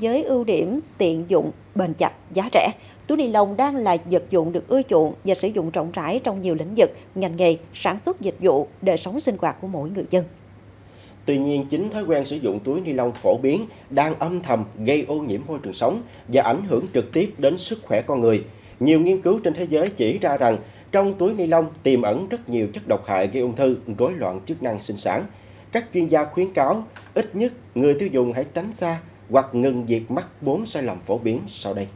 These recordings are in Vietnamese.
với ưu điểm tiện dụng, bền chặt, giá rẻ. Túi ni lông đang là vật dụng được ưa chuộng và sử dụng rộng rãi trong nhiều lĩnh vực, ngành nghề, sản xuất dịch vụ, đời sống sinh hoạt của mỗi người dân. Tuy nhiên, chính thói quen sử dụng túi ni lông phổ biến đang âm thầm gây ô nhiễm môi trường sống và ảnh hưởng trực tiếp đến sức khỏe con người. Nhiều nghiên cứu trên thế giới chỉ ra rằng trong túi ni lông tiềm ẩn rất nhiều chất độc hại gây ung thư, rối loạn chức năng sinh sản. Các chuyên gia khuyến cáo ít nhất người tiêu dùng hãy tránh xa hoặc ngừng việc mắc bốn sai lầm phổ biến sau đây.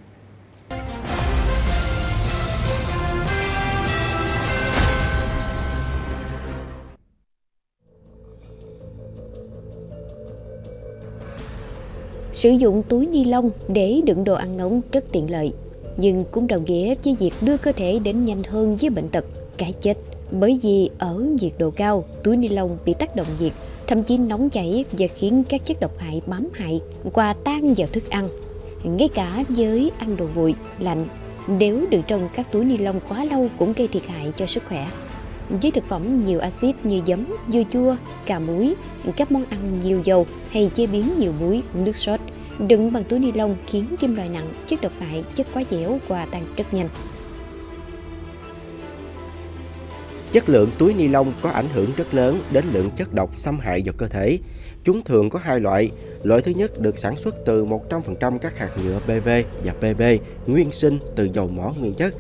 Sử dụng túi ni lông để đựng đồ ăn nóng rất tiện lợi, nhưng cũng đồng nghĩa với việc đưa cơ thể đến nhanh hơn với bệnh tật, cái chết. Bởi vì ở nhiệt độ cao, túi ni lông bị tác động nhiệt, thậm chí nóng chảy và khiến các chất độc hại bám hại qua tan vào thức ăn. Ngay cả với ăn đồ nguội, lạnh, nếu đựng trong các túi ni lông quá lâu cũng gây thiệt hại cho sức khỏe. Với thực phẩm nhiều axit như giấm, dưa chua, cà muối, các món ăn nhiều dầu hay chế biến nhiều muối, nước sốt, đựng bằng túi ni lông khiến kim loại nặng, chất độc hại, chất quá dẻo hòa tan rất nhanh. Chất lượng túi ni lông có ảnh hưởng rất lớn đến lượng chất độc xâm hại vào cơ thể. Chúng thường có hai loại. Loại thứ nhất được sản xuất từ 100% các hạt nhựa PV và PP nguyên sinh từ dầu mỏ nguyên chất.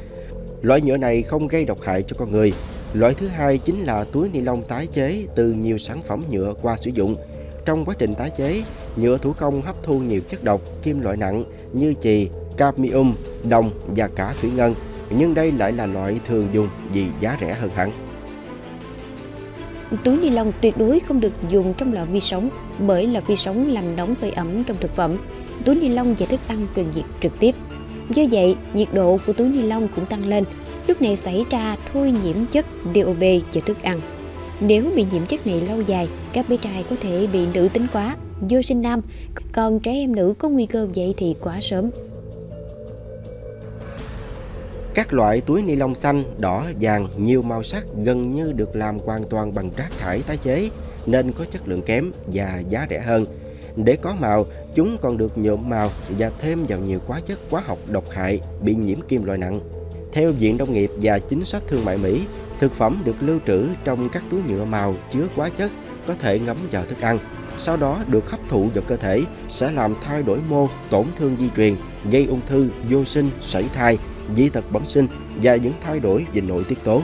Loại nhựa này không gây độc hại cho con người. Loại thứ hai chính là túi ni lông tái chế từ nhiều sản phẩm nhựa qua sử dụng. Trong quá trình tái chế, nhựa thủ công hấp thu nhiều chất độc, kim loại nặng như chì, cadmium, đồng và cả thủy ngân – nhưng đây lại là loại thường dùng vì giá rẻ hơn hẳn. Túi ni lông tuyệt đối không được dùng trong lò vi sóng bởi lò vi sóng làm nóng hơi ẩm trong thực phẩm. Túi ni lông và thức ăn truyền nhiệt trực tiếp. Do vậy, nhiệt độ của túi ni lông cũng tăng lên. Lúc này xảy ra thôi nhiễm chất DOB và thức ăn. Nếu bị nhiễm chất này lâu dài, các bé trai có thể bị nữ tính quá, vô sinh nam, còn trẻ em nữ có nguy cơ vậy thì quá sớm. Các loại túi ni lông xanh, đỏ, vàng, nhiều màu sắc gần như được làm hoàn toàn bằng rác thải tái chế nên có chất lượng kém và giá rẻ hơn. Để có màu, chúng còn được nhuộm màu và thêm vào nhiều hóa chất hóa học độc hại bị nhiễm kim loại nặng. Theo Viện Nông nghiệp và Chính sách Thương mại Mỹ, thực phẩm được lưu trữ trong các túi nhựa màu chứa hóa chất có thể ngấm vào thức ăn, sau đó được hấp thụ vào cơ thể sẽ làm thay đổi mô, tổn thương di truyền, gây ung thư, vô sinh, sảy thai, dị tật bẩm sinh và những thay đổi về nội tiết tố.